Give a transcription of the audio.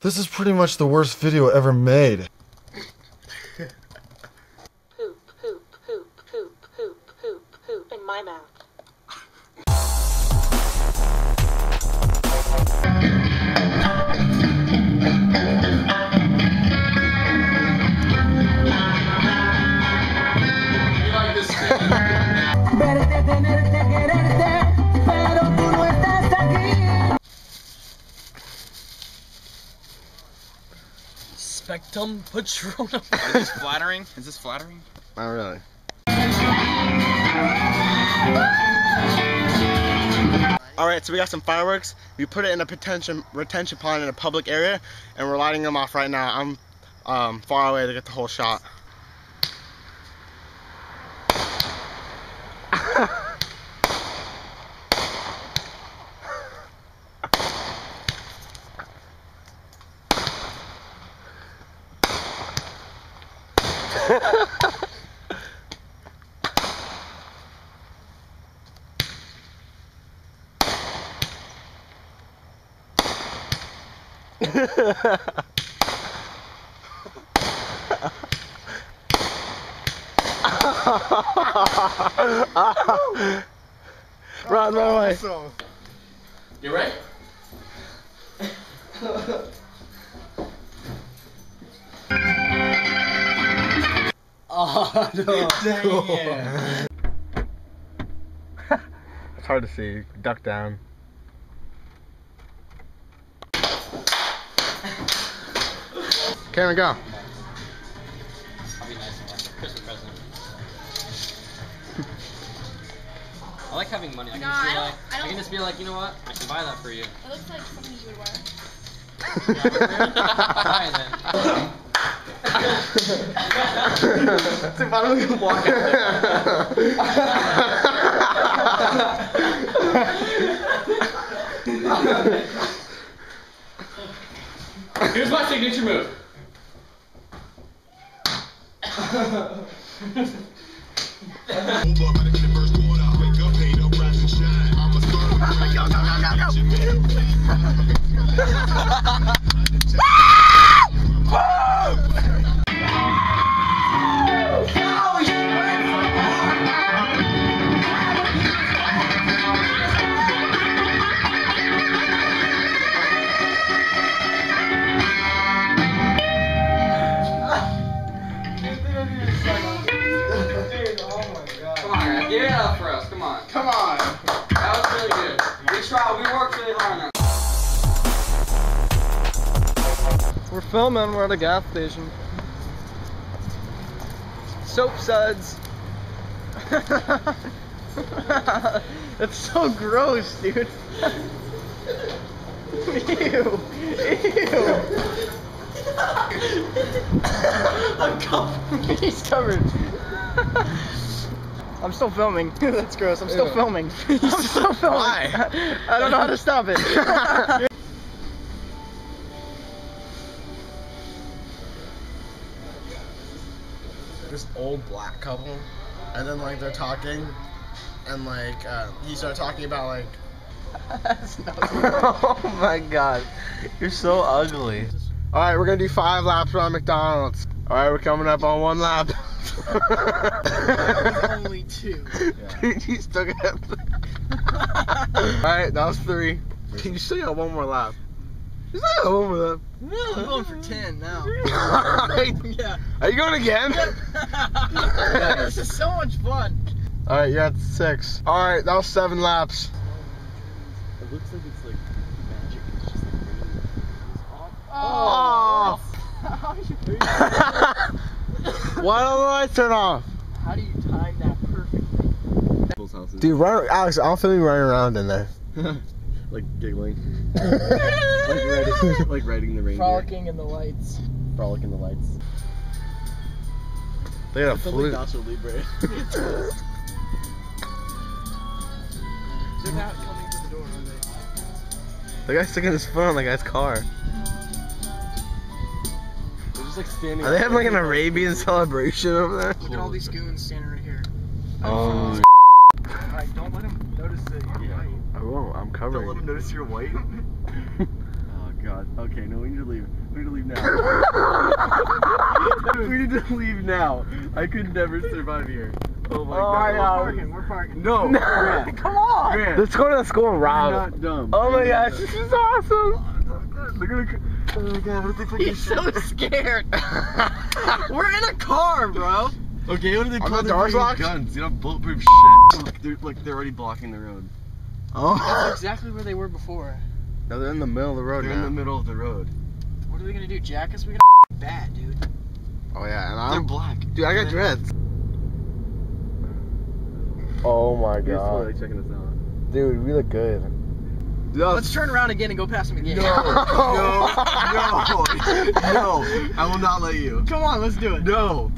This is pretty much the worst video ever made. Poop, poop, poop, poop, poop, poop, poop in my mouth. Verte, tenerte, Spectum Patronum. Is this flattering? Is this flattering? Not really. All right, so we got some fireworks. We put it in a retention retention pond in a public area, and we're lighting them off right now. I'm um, far away to get the whole shot. Run, run away. You ready? Oh no. It's hard to see. Duck down. Cameron, go. I'll be nice and like Christmas present. I like having money. I can No, just be I don't- like, I I, can just be like, you know what? I can buy that for you. It looks like something you would wear. Buy it then. Dude, why don't we walk Here's my signature move. Come We're filming. We're at a gas station. Soap suds. It's so gross, dude. Ew. Ew. I'm covered. He's covered. I'm still filming. That's gross. I'm still filming. I'm still filming. Why? I don't know how to stop it. This old black couple, and then like they're talking, and like uh, he started talking about like. oh my god. You're so ugly. All right, we're gonna do five laps around McDonald's. All right, we're coming up on one lap. Only two. Dude, you still got. All right, that was three. Can You still got one more lap. You still got one more lap. I'm going for 10 now. All right. Yeah. Are you going again? this is so much fun. All right, you're at six. All right, that was seven laps. It looks like it's like magic. It's just like Oh. Why don't the lights turn off? How do you time that perfectly? Dude, run, Alex. I'll film you running around in there. like giggling. like riding, like riding the reindeer. Frolicking in the lights. Frolicking the lights. They got a Something like flute. Nacho Libre. They're not coming to the door, are they? The guy's sticking his foot on the guy's car. They're just like standing. Are they having like an Arabian celebration over there? Look at all these goons standing right here. Oh. Alright, don't let them notice that you're white. I won't. I'm Don't let covering. them notice you're white. oh god. Okay, no, we need to leave. We need to leave now. we need to leave now. I could never survive here. Oh my Oh god. my We're parking. We're parking. No, Grant. Come on. Grant. Let's go to the school and You're rob. not dumb. Oh my gosh, this is awesome. They're gonna. Oh my god, what if they fucking He's so scared. We're in a car, bro. Okay, what are they Are pull the their doors fucking locked? guns? You know, bulletproof shit. Look, they're like they're already blocking the road. Oh. That's exactly where they were before. No, they're in the middle of the road They're now. in the middle of the road. What are they gonna do, jack us? We're gonna bat, dude. Oh yeah, and I'm... They're black. Dude, I got dreads. Oh my He's god. Totally checking us out. Dude, we look good. No. Let's turn around again and go past him again. No, no, no, no. I will not let you. Come on, let's do it. No.